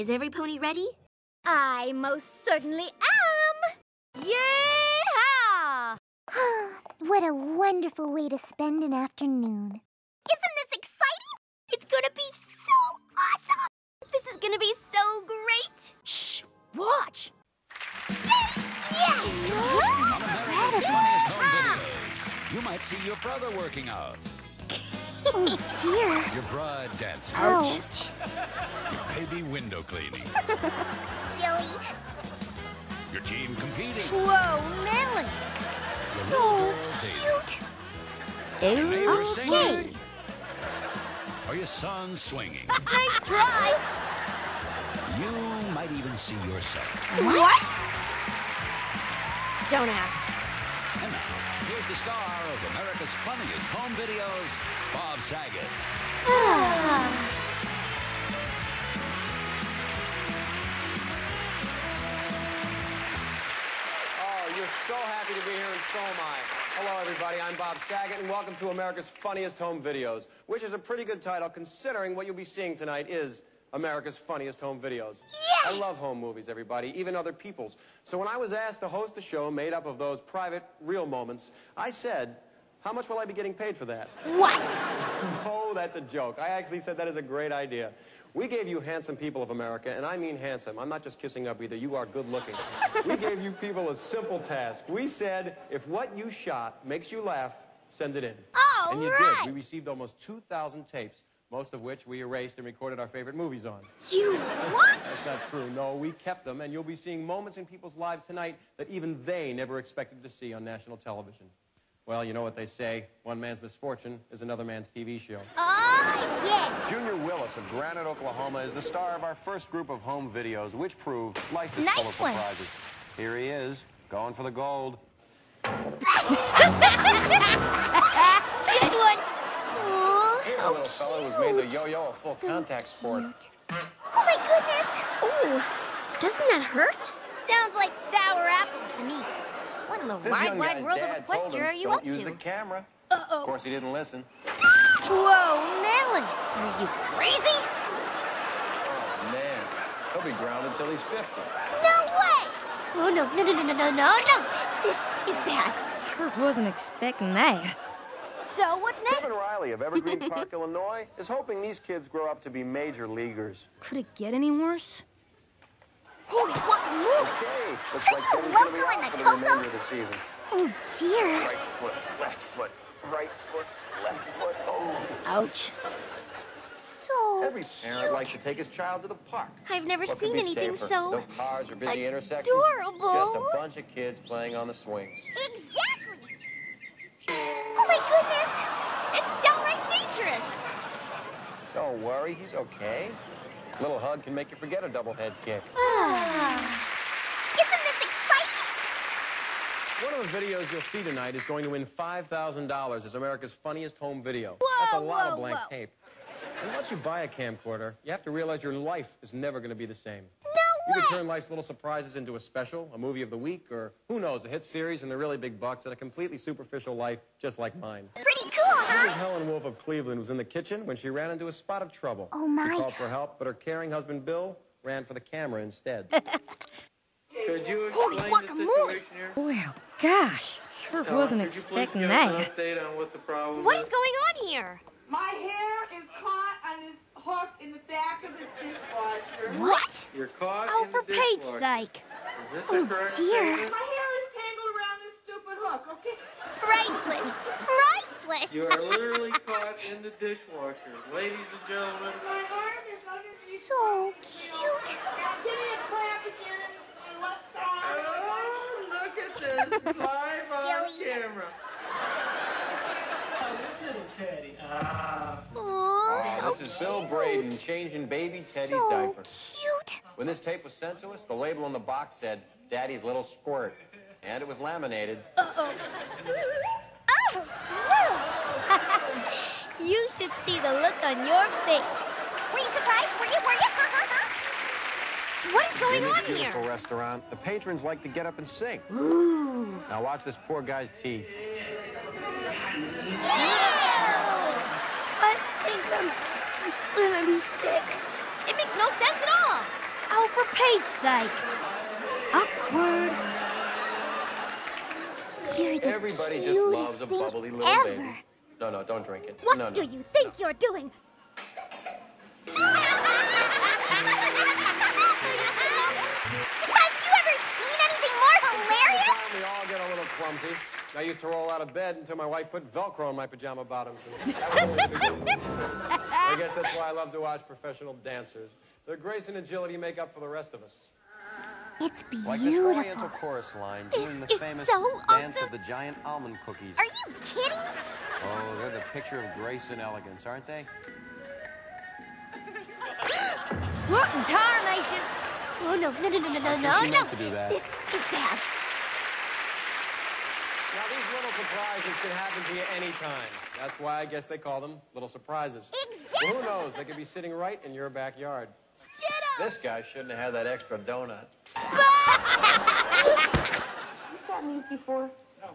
Is every pony ready? I most certainly am! Yeehaw! what a wonderful way to spend an afternoon. Isn't this exciting? It's gonna be so awesome! This is gonna be so great! Shh! Watch! Yes! Incredible. You might see your brother working out. Oh, dear. Your bride dancing. Ouch. Your baby window cleaning. Silly. Your team competing. Whoa, Melon! So cute. Your Okay. Are Or your son swinging. Nice try! You might even see yourself. What? Don't ask. And now, here's the star of America's Funniest Home Videos, Bob Saget. Ah. Oh, you're so happy to be here, and so am I. Hello, everybody. I'm Bob Saget, and welcome to America's Funniest Home Videos, which is a pretty good title considering what you'll be seeing tonight is America's Funniest Home Videos. Yes! I love home movies, everybody, even other people's. So when I was asked to host a show made up of those private, real moments, I said, how much will I be getting paid for that? What? Oh, that's a joke. I actually said that is a great idea. We gave you handsome people of America, and I mean handsome. I'm not just kissing up either. You are good looking. we gave you people a simple task. We said, if what you shot makes you laugh, send it in. All and you right. did. We received almost 2,000 tapes, most of which we erased and recorded our favorite movies on. You what? That's not true. No, we kept them, and you'll be seeing moments in people's lives tonight that even they never expected to see on national television. Well, you know what they say one man's misfortune is another man's TV show. Ah, oh, yeah! Junior Willis of Granite, Oklahoma is the star of our first group of home videos, which prove life is full Nice of one. surprises. Here he is, going for the gold. Good one! Aw, Here, how little fella was made the yo-yo a full So contact sport. cute. Oh, my goodness! Ooh, doesn't that hurt? Sounds like sour apples to me. What in the This wide, wide world of Equestria are you Don't up use to? the camera. Uh-oh. Of course, he didn't listen. Whoa, Melon! Are you crazy? Oh, man. He'll be grounded till he's 50. No way! Oh, no, no, no, no, no, no, no, no. This is bad. Sure wasn't expecting that. So, what's next? Kevin next? Riley of Evergreen Park, Illinois, is hoping these kids grow up to be major leaguers. Could it get any worse? Holy guacamole! Okay, looks like Kevin's loco in the the coco? the. Oh, dear. Right foot, left foot, right foot, left foot. Oh. Ouch. So Every parent likes to take his child to the park. I've never What seen anything safer? so No cars or busy intersections. adorable. Just a bunch of kids playing on the swings. Exactly! Oh my goodness! It's downright dangerous! Don't worry, he's okay. A little hug can make you forget a double head kick. Ah. Isn't this exciting? One of the videos you'll see tonight is going to win $5,000 as America's funniest home video. Whoa, That's a lot whoa, of blank whoa. tape. And once you buy a camcorder, you have to realize your life is never going to be the same. No You way! can turn life's little surprises into a special, a movie of the week, or who knows, a hit series and the really big bucks, and a completely superficial life just like mine. Pretty cool, Helen Wolf of Cleveland was in the kitchen when she ran into a spot of trouble. Oh, my She called for help, but her caring husband Bill ran for the camera instead. Could you Holy explain the guacamole. situation here? Well, gosh, sure Dawn, wasn't could you please expecting that. an update on what the problem What is? is going on here? My hair is caught on this hook in the back of the dishwasher. What? You're caught Oh, in for the Pete's sake. Is this Oh, dear. statement? My hair is tangled around this stupid hook, okay? Priceless! Priceless! You are literally caught in the dishwasher. Ladies and gentlemen, My arm is underneath. So my- cute. Now give me a cramp again in my left arm. oh, look at this live on Silly. camera. Aw, Oh, this is Bill Braden changing baby Teddy's So diaper. cute. When this tape was sent to us, the label on the box said, Daddy's Little Squirt. And it was laminated. Oh, gross! you should see the look on your face. Were you surprised? Were you? Were you? What is going In this on beautiful here? restaurant, the patrons like to get up and sing. Ooh. Now watch this poor guy's teeth. I think I'm gonna be sick. It makes no sense at all. Oh, for Pete's sake. Awkward. You're the Everybody just cutest loves a bubbly little ever. baby. No, no, don't drink it. What no, no. do you think you're doing? Have you ever seen anything more hilarious? We all get a little clumsy. I used to roll out of bed until my wife put Velcro on my pajama bottoms. and that was always a big deal. I guess that's why I love to watch professional dancers. Their grace and agility make up for the rest of us. It's beautiful. Oriental chorus line This the is famous so dance awesome. of the giant almond cookies. Are you kidding? Oh, they're the picture of grace and elegance, aren't they? What in tarnation? Oh, no, no, no, no, no, no, no, you no. meant to do that. This is bad. Now, these little surprises can happen to you anytime. That's why I guess they call them little surprises. Exactly. Well, who knows? They could be sitting right in your backyard. This guy shouldn't have had that extra donut. You've gotten these before. No.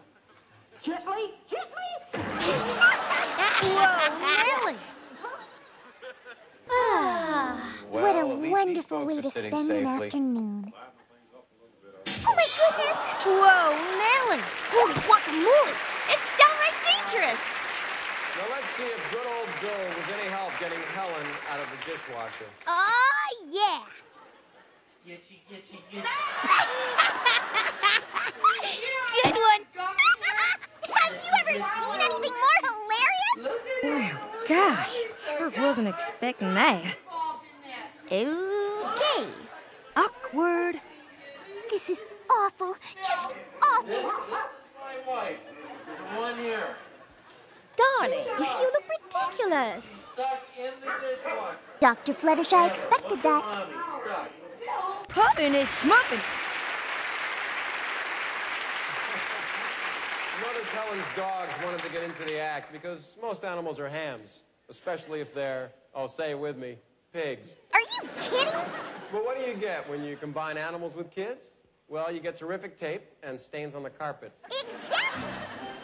Gently, gently. Whoa, Nellie. Ah, what Well, a at least these wonderful way to sitting spend an afternoon. Oh my goodness! Whoa, Nellie. Holy guacamole! It's downright dangerous. Now, let's see if good old Bill was any help getting Helen out of the dishwasher. Oh, yeah. Good one. Have you ever seen anything more hilarious? Well, gosh, sure wasn't expecting that. Okay. Awkward. This is awful. Just awful. My wife. One year. Darling, you look ridiculous. Stuck in the dishwasher. Dr. Fluttershy expected that. Mommy, stuck. Pupping his. Notice Helen's dogs wanted to get into the act because most animals are hams, especially if they're, oh, say it with me, pigs. Are you kidding? But what do you get when you combine animals with kids? Well, you get terrific tape and stains on the carpet. Exactly.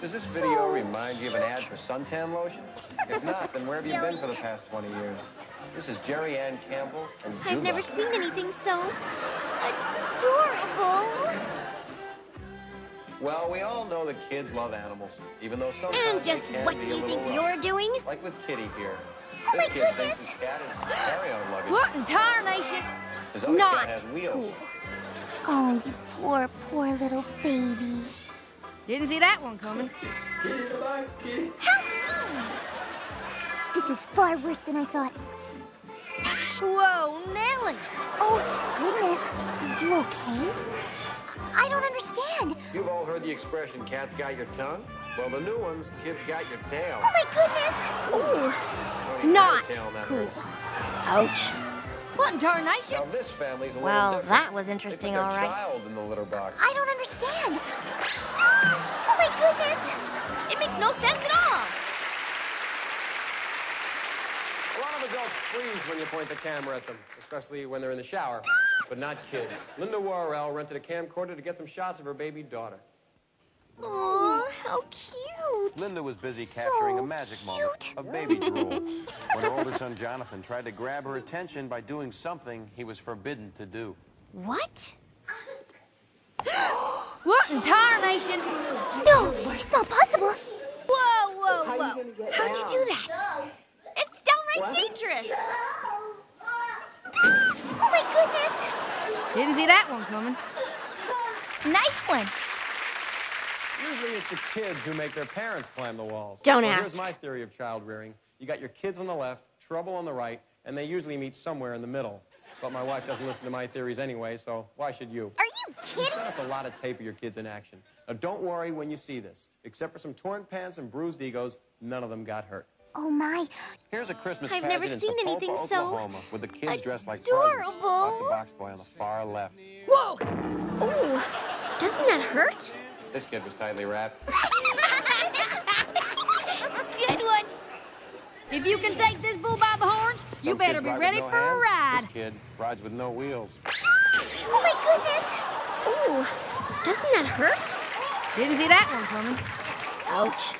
Does this video remind you of an ad for suntan lotion? If not, then where have you been for the past 20 years? This is Jerry Ann Campbell and I've Zula. never seen anything so adorable. Well, we all know that kids love animals, even though sometimes And they just can what be do you think rough. you're doing? Like with Kitty here. Oh this my kid goodness. his cat is. What in tarnation? Not cat has wheels. cool. Oh, you poor, poor little baby. Didn't see that one coming. Help me! This is far worse than I thought. Whoa, Nellie. Oh, goodness. Are you okay? I don't understand. You've all heard the expression, cat's got your tongue? Well, the new one's, kid's got your tail. Oh my goodness. Ooh, not have a tail and that cool. Ouch. What in tarnation? Now, this family's a little Well, different. that was interesting, all right. child in the litter box. I don't understand. Oh my goodness. It makes no sense at all. A lot of adults freeze when you point the camera at them, especially when they're in the shower, but not kids. Linda Worrell rented a camcorder to get some shots of her baby daughter. Aw, how cute. Linda was busy capturing a So magic moment, cute. a baby drool, when her older son Jonathan tried to grab her attention by doing something he was forbidden to do. What? What in tarnation? No, it's not possible. Whoa, whoa, whoa. How'd you do that? It's downright dangerous. Ah! Oh my goodness. Didn't see that one coming. Nice one. Usually it's the kids who make their parents climb the walls. Don't well, ask. Here's my theory of child rearing. You got your kids on the left, trouble on the right, and they usually meet somewhere in the middle. But my wife doesn't listen to my theories anyway, so why should you? Are you You kidding? sent us a lot of tape of your kids in action. Now, don't worry when you see this. Except for some torn pants and bruised egos, none of them got hurt. Oh, my. Here's a Christmas I've never seen anything so Oklahoma, with the kids dressed like adorable. Watch the box boy on the far left. Whoa! Ooh, doesn't that hurt? This kid was tightly wrapped. Good one. If you can take this bull by the horns, you better be ready no for a ride. This kid rides with no wheels. Oh my goodness. Ooh, doesn't that hurt? Didn't see that one coming. Ouch.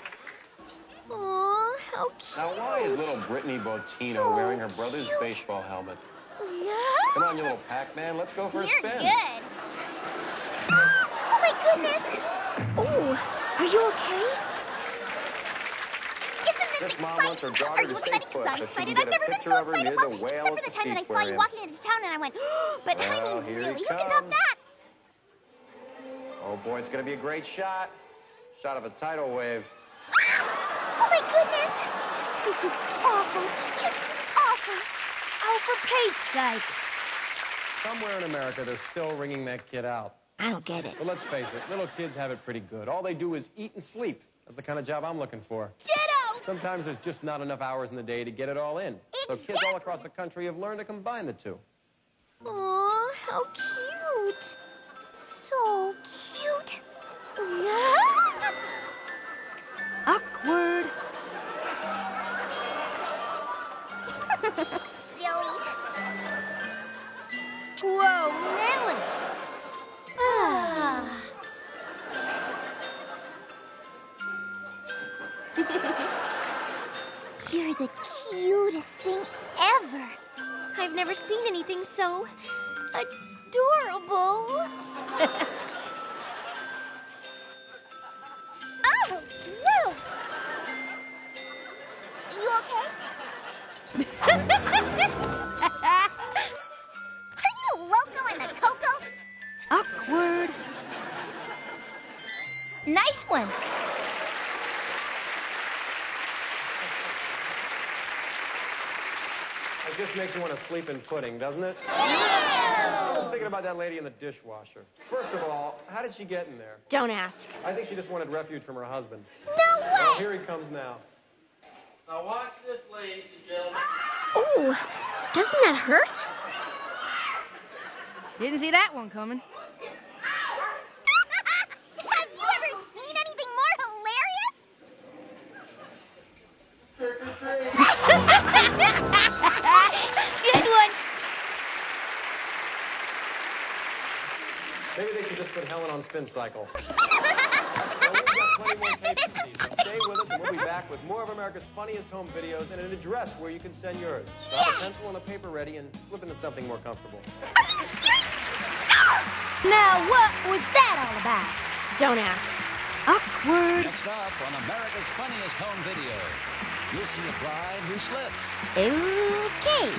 How cute. Now, why is little Brittany Botino So wearing her brother's cute. baseball helmet? Come on, you little Pac-Man. Let's go for You're a spin. good. Oh my goodness! Oh, are you okay? Isn't this exciting? her daughter are you excited? Because I'm so she can excited. I've never been so excited. near Well, the whale except for the the time that I saw you walking into town and I went, but I mean, really, who can top that? Oh, boy, it's going to be a great shot. Shot of a tidal wave. Oh my goodness! This is awful. Just awful. Oh, for Pete's sake. Somewhere in America, they're still ringing that kid out. I don't get it. But let's face it, little kids have it pretty good. All they do is eat and sleep. That's the kind of job I'm looking for. Ditto! Sometimes there's just not enough hours in the day to get it all in. Exactly. So kids all across the country have learned to combine the two. Aw, how cute. So cute. Awkward. Silly. Whoa, Nelly. Ah. You're the cutest thing ever. I've never seen anything so adorable. You okay? Are you loco in the coco? Awkward. Nice one. It just makes you want to sleep in pudding, doesn't it? Ew! I'm thinking about that lady in the dishwasher. First of all, how did she get in there? Don't ask. I think she just wanted refuge from her husband. No Well, way! here he comes now. Now watch this, ladies and gentlemen. Ooh, doesn't that hurt? Didn't see that one coming. Have you ever seen anything more hilarious? Good one. Maybe they should just put Helen on spin cycle. Well, we've got plenty more tapes to see, so stay with us and we'll be back with more of America's funniest home videos and an address where you can send yours. So have a pencil and a paper ready and slip into something more comfortable. Are you serious? Now, what was that all about? Don't ask. Awkward. Next up on America's Funniest Home Video, you'll see a bride who slips Okay.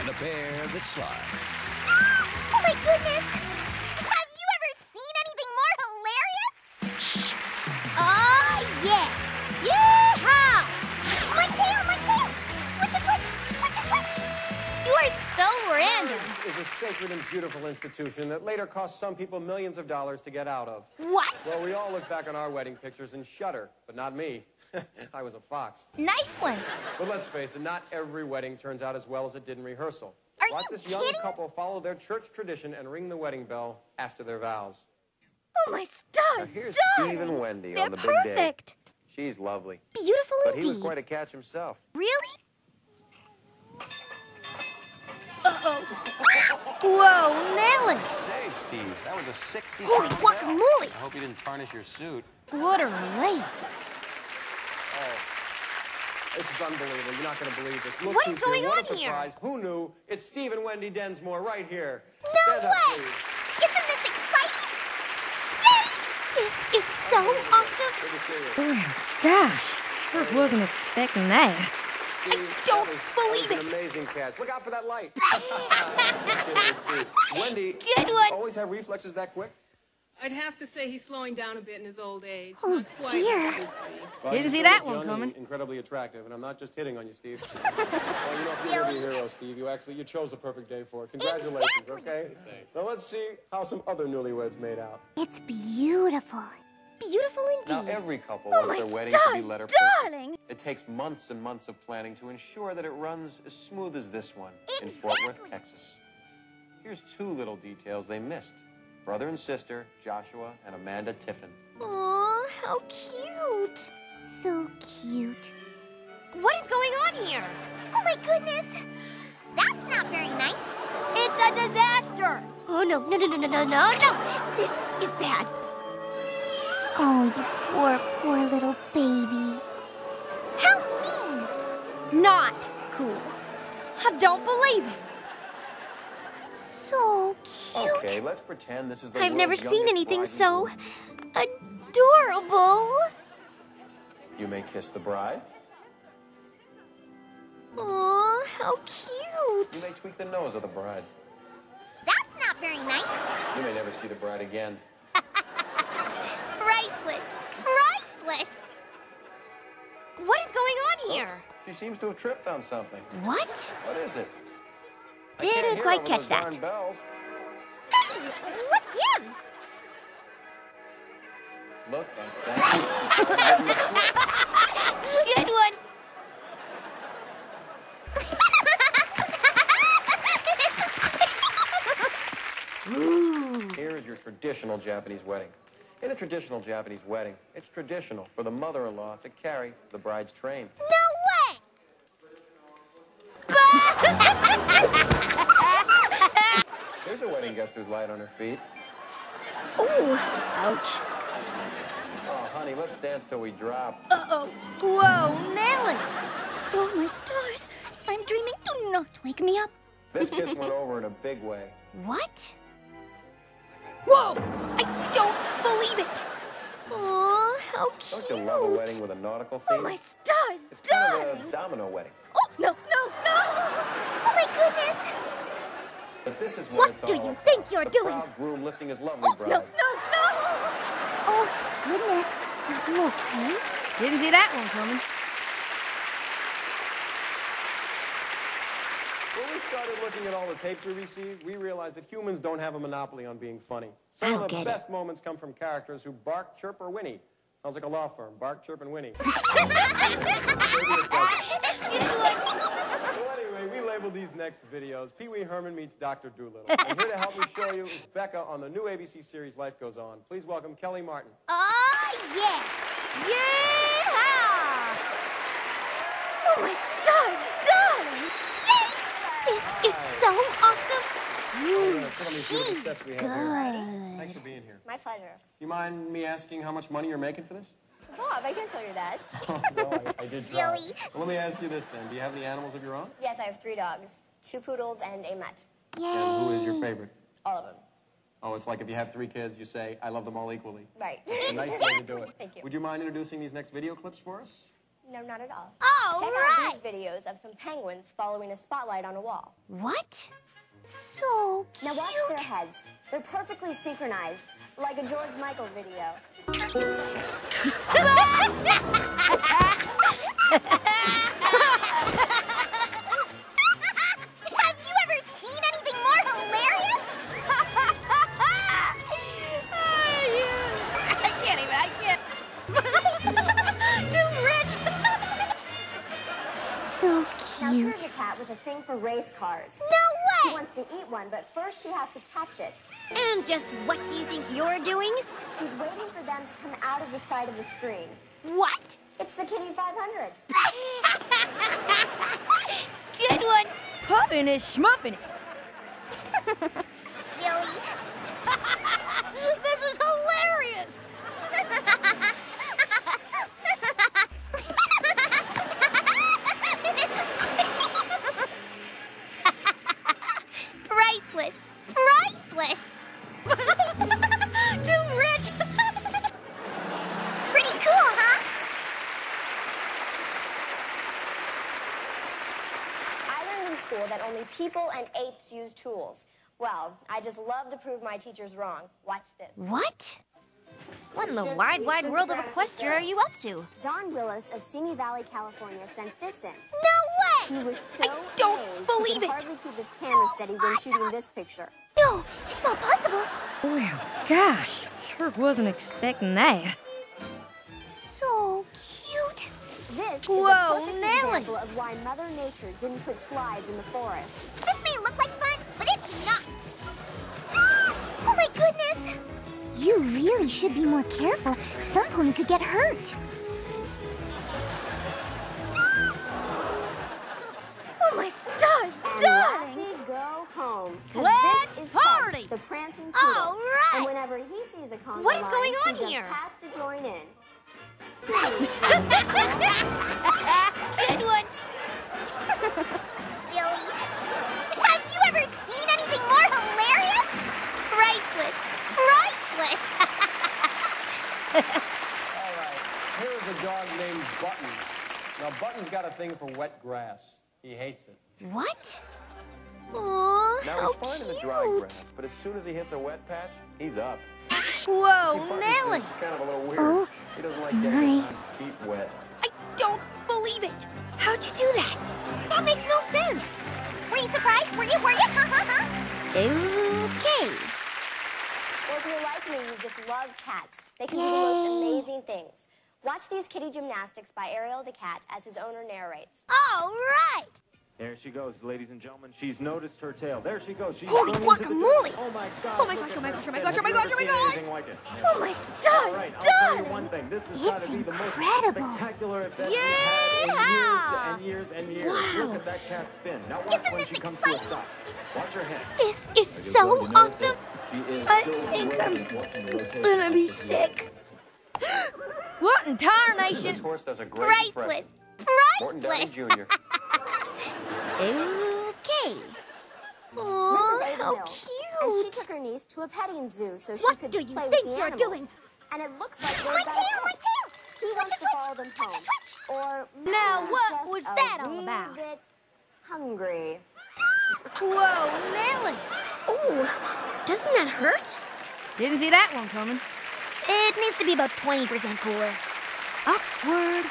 and a bear that slides. Oh my goodness! Is a sacred and beautiful institution that later cost some people millions of dollars to get out of. What? Well, we all look back on our wedding pictures and shudder, but not me. I was a fox. Nice one. But let's face it, not every wedding turns out as well as it did in rehearsal. Are Watch you this young kidding? couple follow their church tradition and ring the wedding bell after their vows. Oh my stars! Here's darling. Steve and Wendy They're on the big day. perfect. She's lovely. Beautiful But he was quite a catch himself. Really? Uh-oh. Whoa, Nelly. Say, Steve, that was a 60 Holy guacamole! I hope you didn't tarnish your suit. What a relief. Oh, this is unbelievable. You're not going to believe this. Look What who's is going here. What on here? Who knew? It's Steve and Wendy Densmore right here. No Stand up, way! please. Isn't this exciting? Yay! This is so awesome! Good to see you. Oh, gosh. Sure wasn't expecting that. Steve, don't that was, believe that was it. amazing catch. Look out for that light. Kidding, Wendy, Good one. always have reflexes that quick? I'd have to say he's slowing down a bit in his old age. Oh, Not quite dear. like he used to be. Well, Didn't see that one coming. Incredibly attractive, and I'm not just hitting on you, Steve. well, you know, you're going to be a hero, Steve, you actually you chose a perfect day for it. Congratulations, Exactly. okay? So let's see how some other newlyweds made out. It's beautiful. Beautiful Now, indeed. every couple Oh, wants their wedding to be stars, letter perfect. darling! It takes months and months of planning to ensure that it runs as smooth as this one exactly. in Fort Worth, Texas. Here's two little details they missed. Brother and sister, Joshua and Amanda Tiffin. Aw, how cute. So cute. What is going on here? Oh my goodness! That's not very nice. It's a disaster! Oh no, no, no, no, no, no, no, no! This is bad. Oh, you poor, poor little baby. How mean! Not cool. I don't believe it. So cute. Okay, let's pretend this is the I've never seen anything so adorable. You may kiss the bride. Aw, how cute. You may tweak the nose of the bride. That's not very nice. You may never see the bride again. What is going on oh, here? She seems to have tripped on something. What? What is it? Didn't quite catch that. Hey, what gives? Look, I'm. Good one. Here is your traditional Japanese wedding. In a traditional Japanese wedding, it's traditional for the mother-in-law to carry the bride's train. No way. There's a wedding guest who's light on her feet. Ooh, ouch. Oh, honey, let's dance till we drop. Uh-oh. Whoa, Nellie. Oh, my stars. I'm dreaming. Do not wake me up. This kiss went over in a big way. What? Whoa! I don't believe it! Aw, how cute. Don't you love a wedding with a nautical theme? Oh, my stars, It's kind of a domino wedding. Oh, no, no, no! Oh my goodness. But this is what, What do you about. think you're the doing? proud groom lifting his lovely Oh, bride. no, no, no! Oh, goodness. Are you okay? Didn't see that one coming. When we started looking at all the tapes we received, we realized that humans don't have a monopoly on being funny. Some of the get it. best moments come from characters who bark, chirp, or whinny. Sounds like a law firm. Bark, chirp, and whinny. well, anyway, we labeled these next videos Pee Wee Herman meets Dr. Dolittle. And here to help me show you is Becca on the new ABC series Life Goes On. Please welcome Kellie Martin. Oh, yeah. Yeehaw! Oh, my stars, is so awesome. Ooh, sit on these beautiful She's steps we have good. Thanks for being here. My pleasure. You mind me asking how much money you're making for this? Bob, I can't tell you that. Oh, no, I, I did try. Silly. Well, let me ask you this then. Do you have any animals of your own? Yes, I have three dogs, two poodles and a mutt. Yay. And who is your favorite? All of them. Oh, it's like if you have three kids, you say, I love them all equally. Right. It's a nice way to do it. Thank you. Would you mind introducing these next video clips for us? No, not at all. All Check right. out these videos of some penguins following a spotlight on a wall. What? So cute. Now watch their heads. They're perfectly synchronized, like a George Michael video. for race cars. No way! She wants to eat one, but first she has to catch it. And just what do you think you're doing? She's waiting for them to come out of the side of the screen. What? It's the Kitty 500. Good one! Puffiness, schmuffiness. Silly. this is hilarious! Use tools. Well, I just love to prove my teachers wrong. Watch this. What? What in the wide, wide world of Equestria are you up to? Don Willis of Simi Valley, California sent this in. No way. He was so don't amazed believe he could it. hardly keep his camera steady when shooting this picture. No, it's not possible. Well, gosh, sure wasn't expecting that. So cute. This is Whoa, a perfect Nellie. example of why Mother Nature didn't put slides in the forest. This may look like fun, but it's not. Ah, oh my goodness. You really should be more careful. Some pony could get hurt. Ah! Oh, my stars, darling! Go home. Let's this is Pup, party. The prancing poodle. All right. And whenever he sees a conga What is going on he here? has to join in. Good one! All right. Here is a dog named Buttons. Now, Buttons got a thing for wet grass. He hates it. What? Aww, now, he's fine cute. in the dry grass, but as soon as he hits a wet patch, he's up. Whoa, Nelly! Kind of oh, he doesn't like getting my. feet wet. I don't believe it! How'd you do that? That makes no sense! Were you surprised? Were you? Were you? okay. Well, if you're like me, you just love cats. They can do the most amazing things. Watch these kitty gymnastics by Ariel the cat as his owner narrates. All right! There she goes, ladies and gentlemen. She's noticed her tail. There she goes. She's Holy running into the- guacamole! Oh, oh my gosh! Oh my gosh, oh my gosh, oh my gosh, oh my gosh, oh my ever gosh! like? Oh my stars, All right, I'll tell you darling! one thing. This has It's to be the most incredible. spectacular event Yeehaw! in years and years and years. Wow. Look at that cat spin. Now watch when she comes to a stop. Watch her head. This is so awesome! I think I'm gonna be sick. what in This tarnation? horse does Priceless! impression. Morton Downey Priceless! Okay. Mrs. Aw, Ava how Mills. And she cute! took her niece to a petting zoo so she What could do you play think with the you're animals. doing? And it looks like My tail, my tail! He wants to follow them home. Or Now, what was that all about? bit hungry. Whoa, Nelly! Ooh, doesn't that hurt? Didn't see that one coming. It needs to be about 20% cooler. Awkward.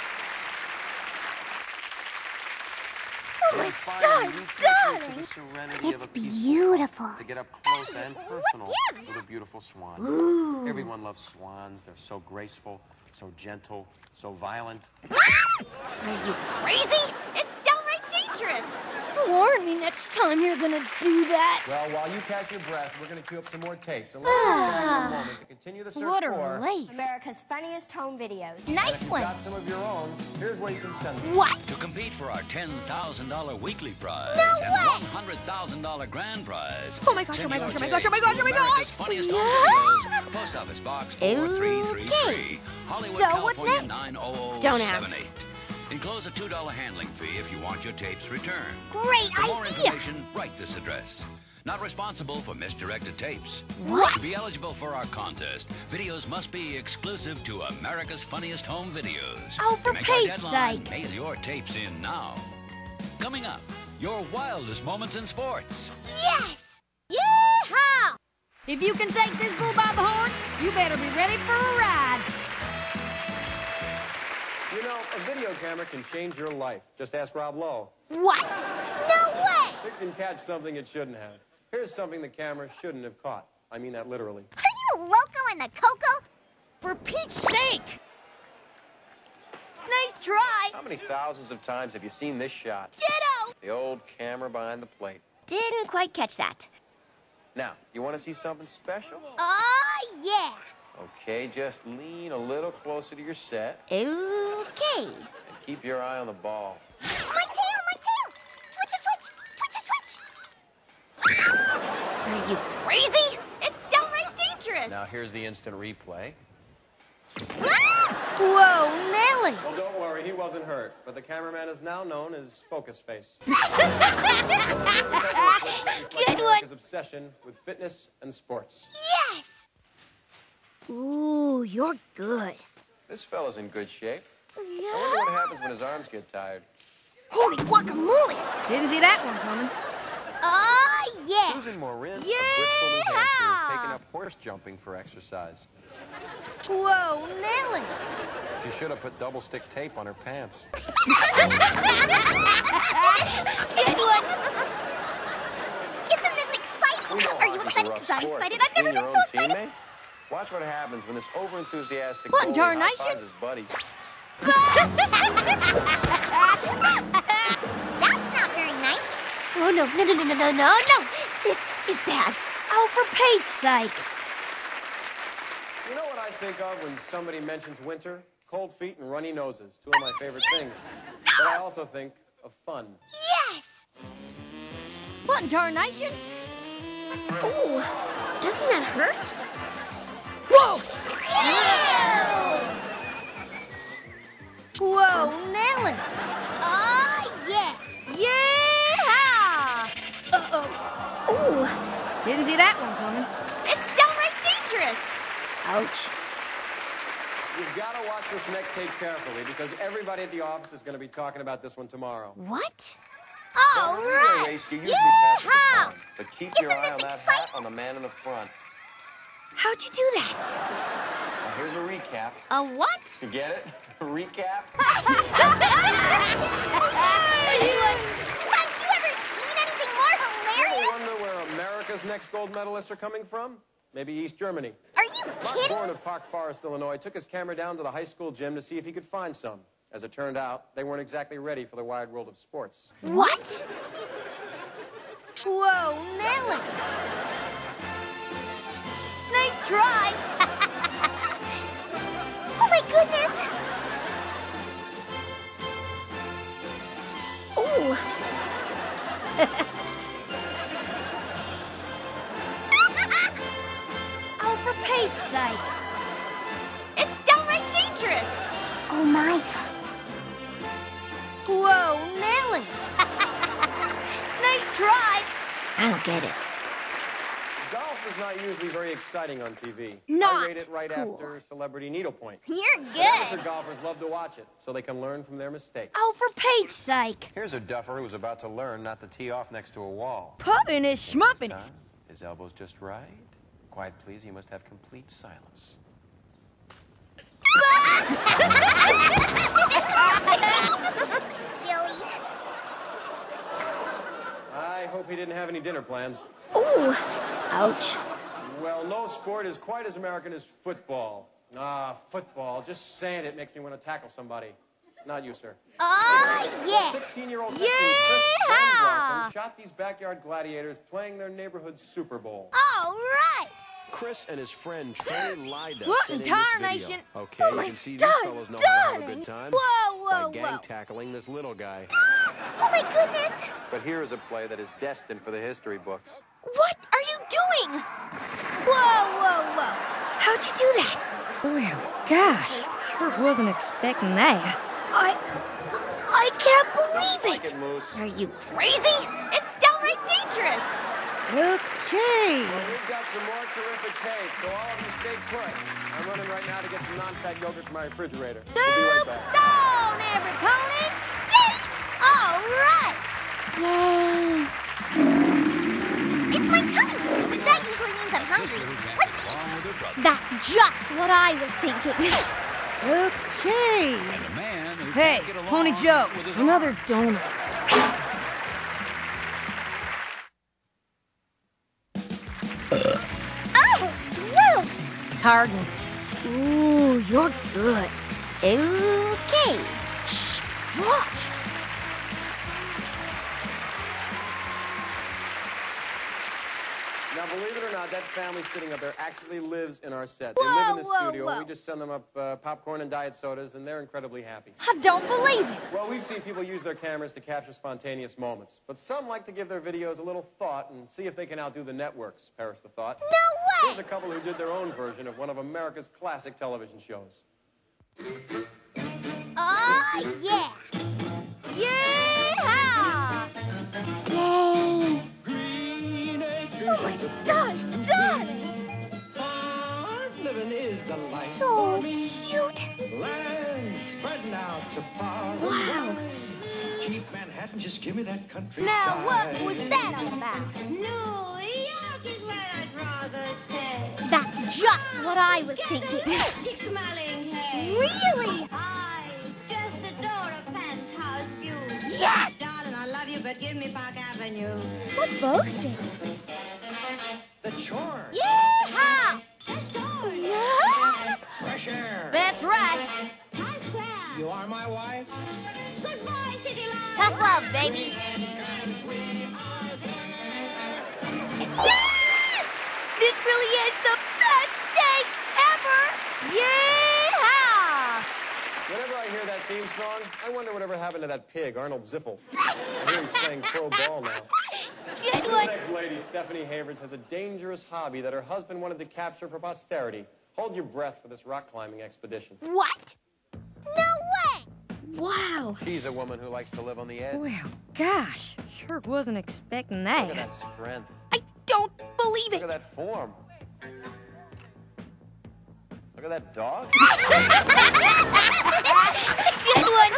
Oh, my stars, new creature to darling! It's of a peaceful beautiful. to get up close and personal gives? with a beautiful swan. Ooh. Everyone loves swans. They're so graceful, so gentle, so violent. Are you crazy? It's downright dangerous. Warn me next time you're gonna do that. Well, while you catch your breath, we're going to cue up some more tapes. And Ah. let's take a to continue the search What a for... relief. America's funniest home videos. Nice one. got some of your own, here's where you can send them. What? To compete for our $10,000 weekly prize No and way! $100,000 grand prize. Oh my gosh, oh my gosh, oh my gosh, oh my gosh, oh my gosh! Funniest Yeah. Home Videos, Post Office Box Okay. 4333, Hollywood, So, what's California next? 90078. Don't ask. Enclose a $2 handling fee if you want your tapes returned. Great For more idea. information, write this address. Not responsible for misdirected tapes. What? To be eligible for our contest, videos must be exclusive to America's Funniest Home Videos. Oh, for To make our Pete's deadline, sake. Mail your tapes in now. Coming up, your wildest moments in sports. Yes! Yeehaw! If you can take this bull by the horns, you better be ready for a ride. You know, a video camera can change your life. Just ask Rob Lowe. What? No way! It can catch something it shouldn't have. Here's something the camera shouldn't have caught. I mean that literally. Are you loco in the coco? For Pete's sake! Nice try! How many thousands of times have you seen this shot? Ditto! The old camera behind the plate. Didn't quite catch that. Now, you want to see something special? Oh, yeah! Okay, just lean a little closer to your set Okay. and keep your eye on the ball. My tail, my tail! Twitch it, twitch! Twitch it, twitch! Are you crazy? It's downright dangerous. Now here's the instant replay. Ah! Whoa, Nelly! Well, don't worry, he wasn't hurt. But the cameraman is now known as Focus Face. Good one. His obsession with fitness and sports. Yes! Ooh, you're good. This fella's in good shape. I wonder Yeah. what happens when his arms get tired. Holy guacamole! Didn't see that one coming. Oh, yeah! Susan Morin of Yeah! Bristol, New Hampshire, taking up horse jumping for exercise. Whoa, Nelly! She should have put double stick tape on her pants. Good one! Isn't this exciting? Are you excited? Because I'm excited. I've never been so excited. teammates, Watch what happens when this overenthusiastic One darn night should... his buddy. That's not very nice. Oh, no, no, no, no, no, no, no. This is bad. Oh, for Pete's sake. You know what I think of when somebody mentions winter? Cold feet and runny noses, two of my favorite things. But I also think of fun. Yes! Fun darnation? Ooh, doesn't that hurt? Whoa! Whoa, Nelly! Oh, ah, yeah. Yeehaw! Uh-oh. Ooh, didn't see that one coming. It's downright dangerous. Ouch. You've got to watch this next tape carefully because everybody at the office is going to be talking about this one tomorrow. What? All right. Race, you usually pass at the front, but keep your eye on that hat on the man in the front. How'd you do that? Here's a recap. A what? You get it? A recap? Have you ever seen anything more I hilarious? wonder where America's next gold medalists are coming from? Maybe East Germany. Are you Mark kidding? Bourne of Park Forest, Illinois, took his camera down to the high school gym to see if he could find some. As it turned out, they weren't exactly ready for the wide world of sports. What? Whoa, Nelly! Nice try! Oh my goodness! Ooh! oh, for Pete's sake! It's downright dangerous! Oh my! Whoa, Nelly! nice try! I don't get it. Golf is not usually very exciting on TV. Not I rate it right cool. after Celebrity Needlepoint. You're Amateur good. golfers love to watch it so they can learn from their mistakes. Oh, for Pete's sake! Here's a duffer who's about to learn not to tee off next to a wall. Pumping his schmumping Time, His elbow's just right. Quiet, please. He must have complete silence. Silly. I hope he didn't have any dinner plans. Ooh! Ouch. Well, no sport is quite as American as football. Ah, football. Just saying it makes me want to tackle somebody. Not you, sir. Oh, yeah. 16-year-old Yeah! Chris Van shot these backyard gladiators playing their neighborhood Super Bowl. All right. Chris and his friend Trey Lida What sent in in this tarnation? video. Okay, Oh, you my can see these fellows know how to have a good time Whoa, whoa, by gang whoa. tackling this little guy. Oh my goodness. But here is a play that is destined for the history books. What are you doing? Whoa, whoa, whoa. How'd you do that? Well, gosh, sure wasn't expecting that. I. I can't believe it! it, Are you crazy? It's downright dangerous. Okay. Well, We've got some more terrific tape, so all of you stay put. I'm running right now to get some non-fat yogurt from my refrigerator. We'll right Soup zone, every pony! Yay! All right. Yay! It's my tummy. That usually means I'm hungry. Let's eat. That's just what I was thinking. Okay. And a man who Hey, can't get along Tony Joe, another donut. oh, gross! Pardon. Ooh, you're good. Okay. Shh, watch. Believe it or not, that family sitting up there actually lives in our set. They live in the whoa, studio, and we just send them up uh, popcorn and diet sodas, and they're incredibly happy. I don't believe it. Well, we've seen people use their cameras to capture spontaneous moments, but some like to give their videos a little thought and see if they can outdo the networks. Perish the thought. No way! Here's a couple who did their own version of one of America's classic television shows. Oh, yeah. Yeehaw! Yay. Oh, my stars, darling! Living is the life. So cute. Land spreading out so far. Wow. Keep Manhattan, just give me that country. Now, what was that all about? New York is where I'd rather stay. That's just what I was thinking. Magic smiling hair. Really? I just adore a penthouse view. Yes! Darling, I love you, but give me Park Avenue. What boasting? Chore. Yeehaw! Yeah. Fresh air. That's right. Times Square. You are my wife. Goodbye, City Lights. Tough love, baby. Yes! This really is the best day ever! Yeehaw! Whenever I hear that theme song, I wonder whatever happened to that pig, Arnold Ziffel. I hear him playing pro ball now. Good This one. next lady, Stephanie Havers, has a dangerous hobby that her husband wanted to capture for posterity. Hold your breath for this rock climbing expedition. What? No way. Wow. She's a woman who likes to live on the edge. Well, gosh, sure wasn't expecting that. Look at that. that strength. I don't believe it! Look at that form. Look Look at that dog. Good one.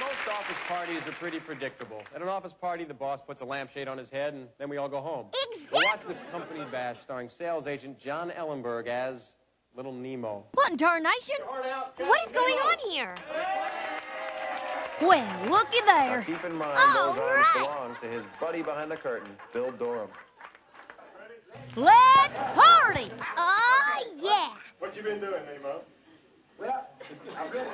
Most office parties are pretty predictable. At an office party, the boss puts a lampshade on his head, and then we all go home. Exactly. Watch this company bash starring sales agent John Ellenberg as Little Nemo. What in tarnation? What is going on here? Well, looky Now there. keep in mind, All those arms right. belong to his buddy behind the curtain, Bill Durham. Let's party! Oh, yeah. What you been doing, Nemo? Well, I've been.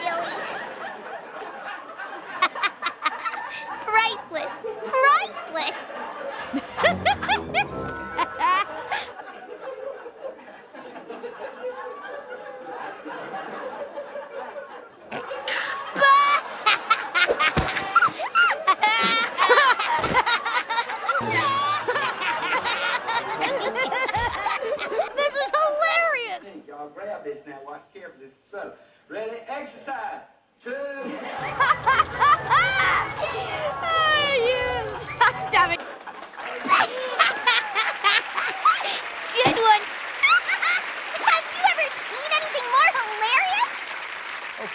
I. Priceless. Priceless.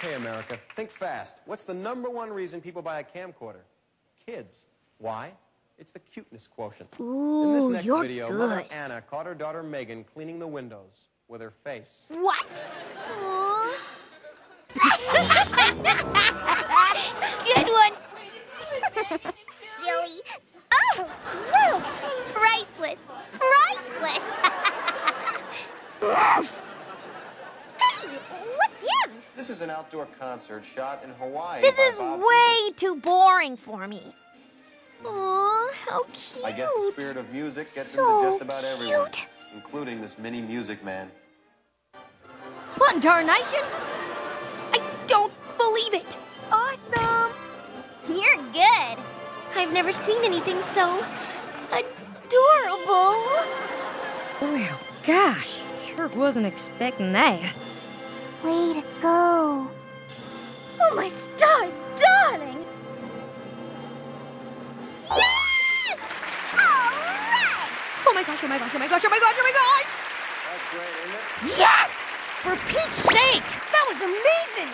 Okay, America, think fast. What's the number one reason people buy a camcorder? Kids. Why? It's the cuteness quotient. In this Ooh, next you're video, Mother good. Anna caught her daughter Megan cleaning the windows with her face. What? Good one. Silly. Oh, gross. Priceless. Priceless. hey, what gives? This is an outdoor concert shot in Hawaii. This by is Bob way too boring for me. Aw, how cute. I guess the spirit of music gets So into just about everyone, including this mini music man. What in tarnation? I don't believe it! Awesome. You're good. I've never seen anything so adorable. Well, gosh, sure wasn't expecting that. Way to go. Oh, my stars, darling. Yes! All right! Oh my gosh, oh my gosh, oh my gosh, oh my gosh, oh my gosh! That's great, isn't it? Yes! For Pete's sake! That was amazing!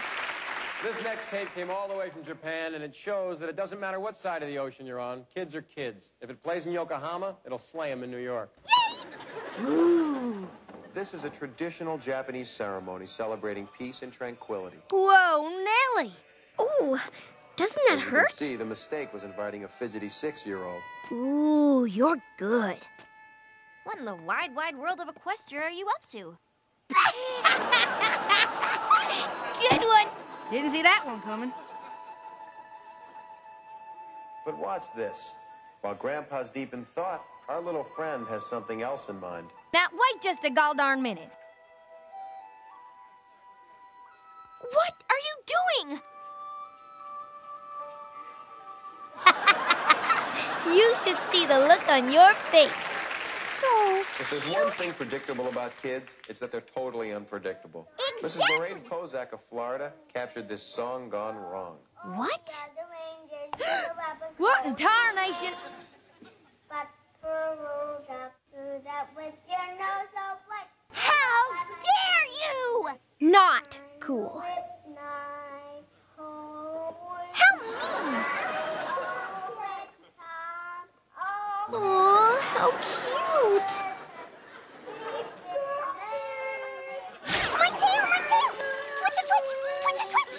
This next tape came all the way from Japan, and it shows that it doesn't matter what side of the ocean you're on. Kids are kids. If it plays in Yokohama, it'll slay them in New York. Yay! Ooh. This is a traditional Japanese ceremony celebrating peace and tranquility. Whoa, Nelly! Ooh, doesn't that As you hurt? see, the mistake was inviting a fidgety six-year-old. Ooh, you're good. What in the wide, wide world of Equestria are you up to? Good one. Didn't see that one coming. But watch this. While Grandpa's deep in thought, our little friend has something else in mind. Now, wait just a gall darn minute. What are you doing? you should see the look on your face. So If there's one thing predictable about kids, it's that they're totally unpredictable. Mrs. Lorraine Kozak of Florida captured this song gone wrong. What? What in tarnation? How dare you? Not cool. How mean! Aw, how cute! My tail, my tail! Twitch a twitch! Twitch a twitch!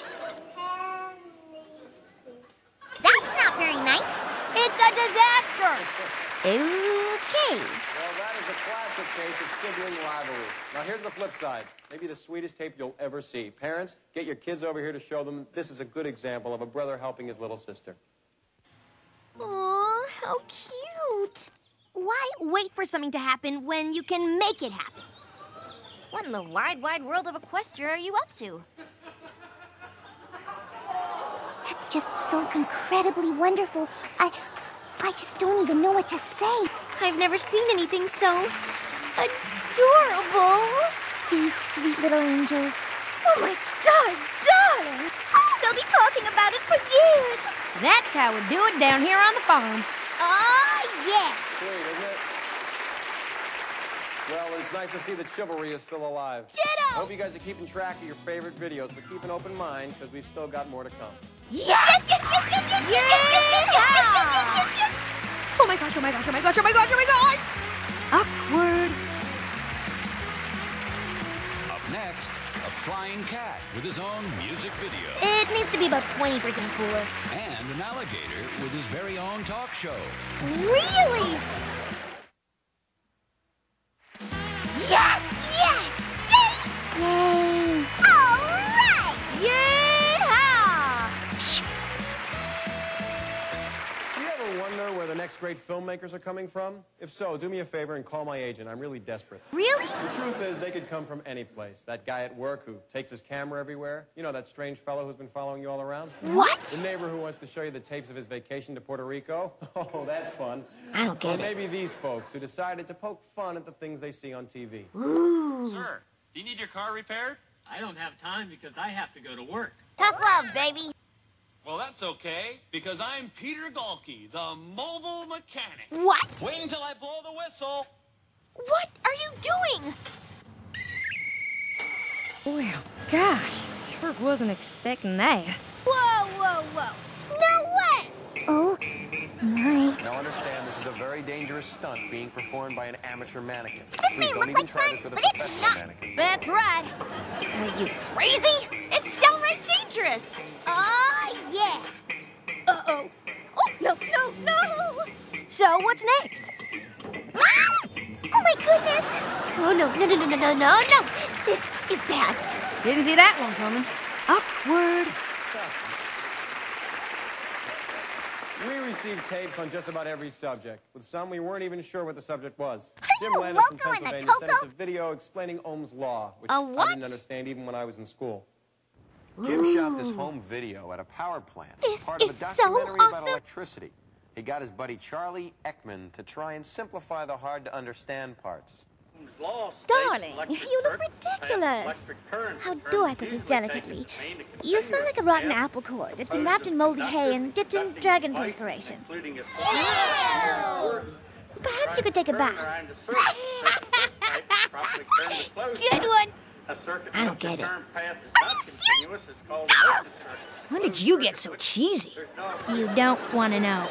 That's not very nice. It's a disaster. Okay. Well, that is a classic case of sibling rivalry. Now, here's the flip side. Maybe the sweetest tape you'll ever see. Parents, get your kids over here to show them this is a good example of a brother helping his little sister. Aw, how cute. Why wait for something to happen when you can make it happen? What in the wide, wide world of Equestria are you up to? That's just so incredibly wonderful. I I just don't even know what to say. I've never seen anything so adorable. These sweet little angels. Oh, my stars, darling. Oh, they'll be talking about it for years. That's how we do it down here on the farm. Oh, yeah. Sweet, isn't it? Well, it's nice to see that chivalry is still alive. Ditto! I hope you guys are keeping track of your favorite videos, but keep an open mind because we've still got more to come. Yes! Yes, yes, yes, yes, yes, yes, yes, yes, yes, yes, yes, yes. Oh my gosh, oh my gosh, oh my gosh, oh my gosh, oh my gosh! Awkward. Up next, a flying cat with his own music video. It needs to be about 20% cooler. And an alligator with his very own talk show. Really? Yes! Yes! Yay! Yay! The next great filmmakers are coming from? If so, do me a favor and call my agent. I'm really desperate. Really? The truth is, they could come from any place. That guy at work who takes his camera everywhere. You know, that strange fellow who's been following you all around? What? The neighbor who wants to show you the tapes of his vacation to Puerto Rico? Oh, that's fun. I don't get or it. maybe these folks who decided to poke fun at the things they see on TV. Ooh. Sir, do you need your car repaired? I don't have time because I have to go to work. Tough love, baby. Well, that's okay, because I'm Peter Galkey, the mobile mechanic. What? Wait until I blow the whistle. What are you doing? Well, gosh, sure wasn't expecting that. Whoa, whoa, whoa. No way! Oh, my. Now understand, this is a very dangerous stunt being performed by an amateur mannequin. This Please may look like fun, but it's not. Mannequin. That's right. Are you crazy? It's downright dangerous. Oh, yeah. Uh-oh. Oh, no, no, no. So, what's next? Mom! Oh, my goodness. Oh, no, no, no, no, no, no, no. This is bad. Didn't see that one coming. Awkward. We received tapes on just about every subject. With some, we weren't even sure what the subject was. Are Jim you Landis from loco in the Pennsylvania sent us a video explaining Ohm's law, which I didn't understand even when I was in school. Jim shot this home video at a power plant. This part of is a so documentary about awesome. electricity. He got his buddy Charlie Ekman to try and simplify the hard-to-understand parts. Darling, you look ridiculous. How do I put this delicately? You smell like a rotten apple core that's been wrapped in moldy hay and dipped in dragon perspiration. Perhaps you could take a bath. Good one. I don't get it. Are you serious? When did you get so cheesy? You don't want to know.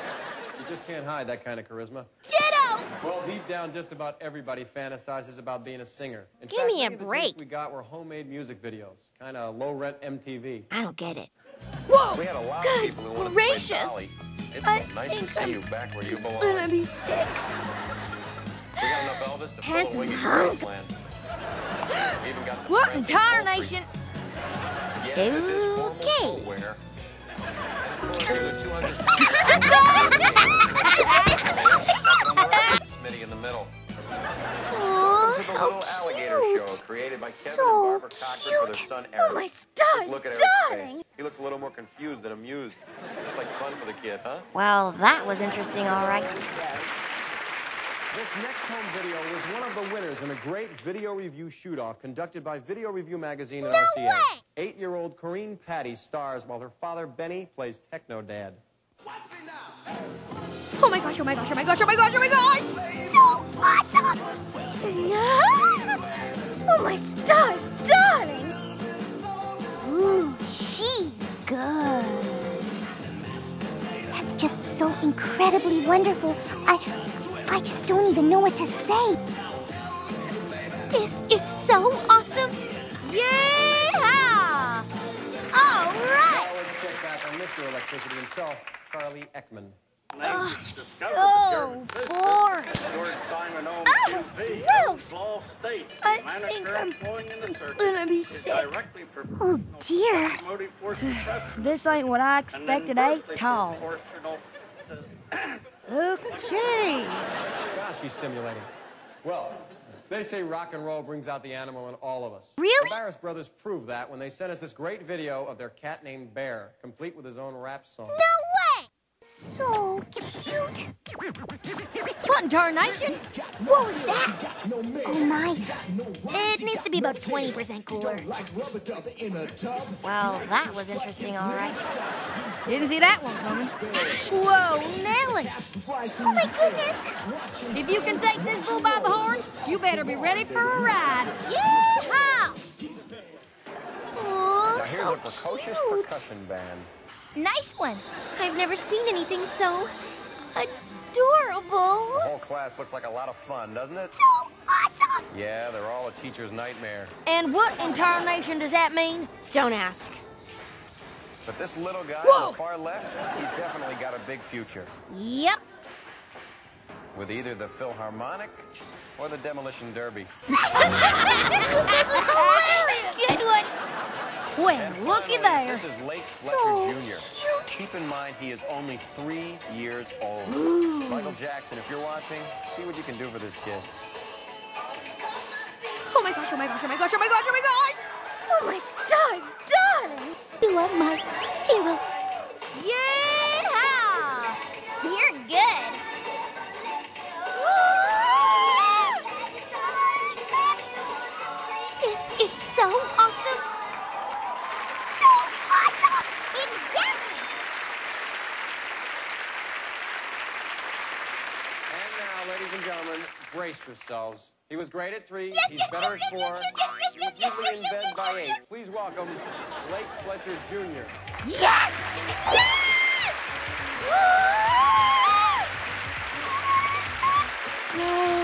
You just can't hide that kind of charisma. Ditto. Well, deep down, just about everybody fantasizes about being a singer. In Give fact, me a many of the break. we got were homemade music videos, kind of low-rent MTV. I don't get it. Whoa. We had a lot of people who wanted to gracious. play It's I so nice to think see I'm you back where you belong. Gonna be sick. We got enough Elvis to Handsome wing in hunk. Graceland. We even got What Francis in Poultry. tarnation? Yes, this is Okay. footwear. Of Smitty in the middle. Aw, Welcome to the how Little Alligator. Show, created by Kevin So and Barbara Cochran for their cute. son Oh, my Just stars, look at Eric's darling. face. He looks a little more confused than amused. Just like fun for the kid, huh? Well, that was interesting, all right. This next home video was one of the winners in a great video review shoot-off conducted by Video Review Magazine and No RCA. way! Eight-year-old Corrine Patty stars while her father Benny plays techno dad. Oh my gosh, oh my gosh, oh my gosh, oh my gosh, oh my gosh! So awesome. Oh, my stars, darling. Ooh, she's good. That's just so incredibly wonderful. I. I just don't even know what to say. This is so awesome. Yeah! All right. Check back on Mr. Electricity himself, Charlie Ekman. Oh, so boring. Ah, gross. I think I'm gonna be sick. Oh dear. This ain't what I expected, eh? Tall. Okay. Gosh, she's stimulating. Well, they say rock and roll brings out the animal in all of us. Really? The Barris brothers proved that when they sent us this great video of their cat named Bear, complete with his own rap song. No way. So cute. What in tarnation? What was that? Oh my. It needs to be about 20% cooler. Well, that was interesting, all right. Didn't see that one coming. Whoa, Nelly. Really? Oh my goodness! If you can take this bull by the horns, you better be ready for a ride. Yeehaw! Now here's a oh, precocious percussion band. Nice one. I've never seen anything so adorable. The whole class looks like a lot of fun, doesn't it? So awesome! Yeah, they're all a teacher's nightmare. And what in tarnation does that mean? Don't ask. But this little guy Whoa! on the far left, he's definitely got a big future. Yep. With either the Philharmonic or the Demolition Derby. this is hilarious. Good one. Well, looky there. This is Lake So Fletcher Jr. Keep in mind he is only three years old. Michael Jackson, if you're watching, see what you can do for this kid. Oh my gosh, oh my gosh, oh my gosh, oh my gosh, oh my gosh! Oh, my stars, darling. You are my hero. Yeehaw! Now, ladies and gentlemen, brace yourselves. He was great at three. Yes, He's yes, better yes, at four. He was yes, yes, usually in bed by eight. Please welcome Lake Fletcher Jr. Yes! Yes! Yay!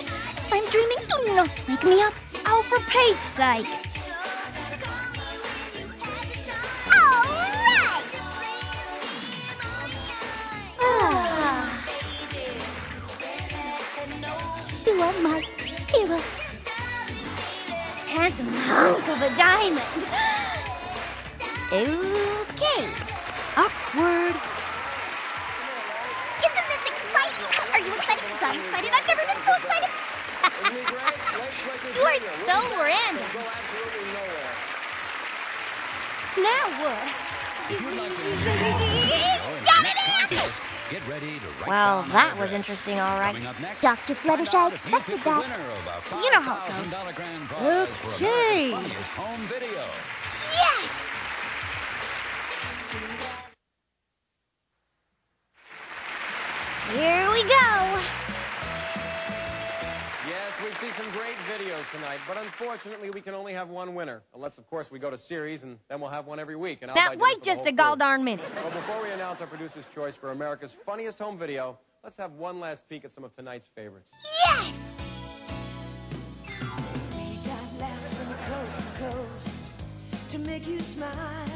Stars! I'm dreaming. Do not wake me up. Oh, for Pete's sake. Right! Ah. You are my hero. Handsome hunk of a diamond. Okay. Excited? I'm excited. I've never been so excited. Isn't he great? Lake Fletcher You are so Look random. Go absolutely nowhere. Now what? If you'd like to Got it get ready to write Well, that was favorite. interesting, all right. Next, Dr. find Fluttershy out expected that. winner of a You know how it goes. $5,000 grand prize for Okay. Home video. Yes! Here we go. Yes, we see some great videos tonight, but unfortunately, we can only have one winner. Unless, of course, we go to series, and then we'll have one every week. And I'll Now, wait just a crew. gall darn minute. Well, before we announce our producer's choice for America's funniest home video, let's have one last peek at some of tonight's favorites. Yes! We got laughs from the coast to coast to make you smile.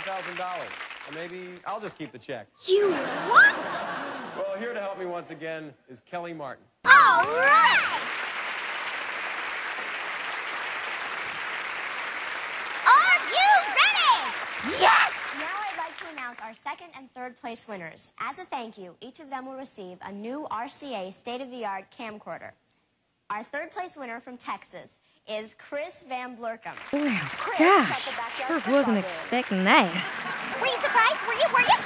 $5,000. Or maybe I'll just keep the check. You what? Well, here to help me once again is Kellie Martin. All right! Are you ready? Yes! Now I'd like to announce our second and third place winners. As a thank you, each of them will receive a new RCA state-of-the-art camcorder. Our third place winner from Texas is Chris Van Blurkum. Oh Chris gosh, sure wasn't room. expecting that. Were you surprised? Were you? Were you?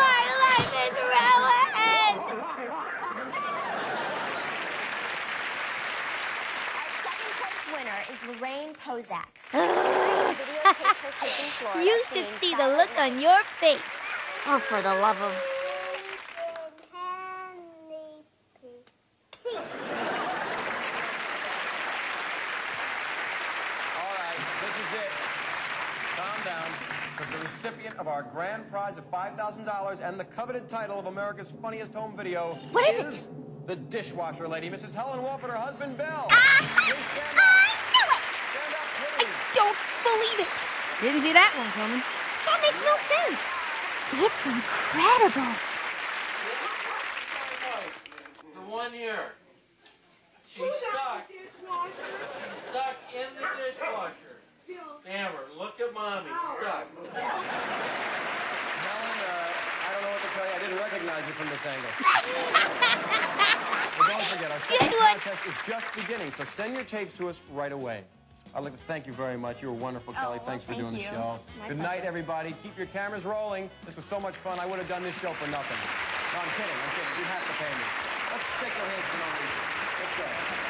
My life is ruined! Our second place winner is Lorraine Kozak. you should see the look on your face. Oh, for the love of... of our grand prize of $5,000 and the coveted title of America's Funniest Home Video What is is the dishwasher lady, Mrs. Helen Wolf, and her husband, Bill. Ah, I knew it! I Don't believe it. Didn't see that one coming. That makes no sense. It's incredible. The one year. She's stuck. She's stuck in the dishwasher. Amber, look at mommy. Stuck. Helen, uh, I don't know what to tell you. I didn't recognize you from this angle. but don't forget, our second contest is just beginning, so send your tapes to us right away. I'd like to thank you very much. You were wonderful, Kellie. well, Thanks for thank doing the show. My Good night, everybody. Keep your cameras rolling. This was so much fun. I would have done this show for nothing. No, I'm kidding. I'm kidding. You have to pay me. Let's shake your hands for no reason. Let's go.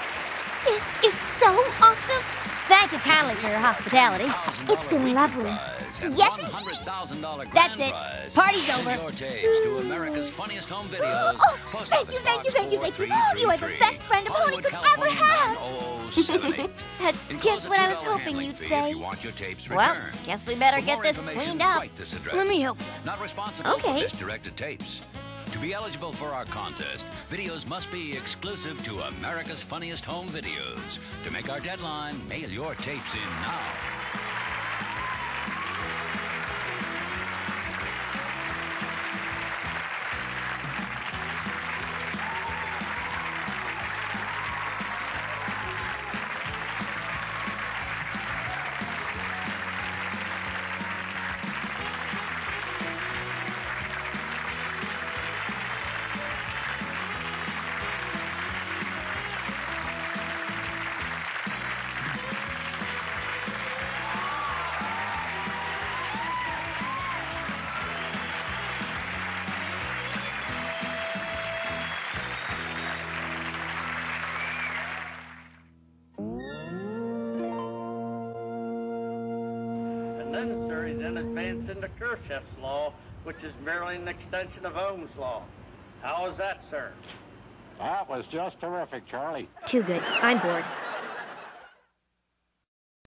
This is so awesome. Thank you kindly for your hospitality. It's been lovely. Yes, $100,000 That's it. prize. Party's over. Your tapes to America's Funniest Home Videos. Oh, thank you, thank you, thank you, thank you. Oh, you are the best friend a pony could ever have. That's just what I was hoping you'd say. If you want your tapes Well, guess we better get this cleaned up. write this address. Let me help you. Not responsible Okay. To be eligible for our contest, videos must be exclusive to America's Funniest Home Videos. To make our deadline, mail your tapes in now. Which is merely an extension of Ohm's law. How is that, sir? That was just terrific, Charlie. Too good. I'm bored.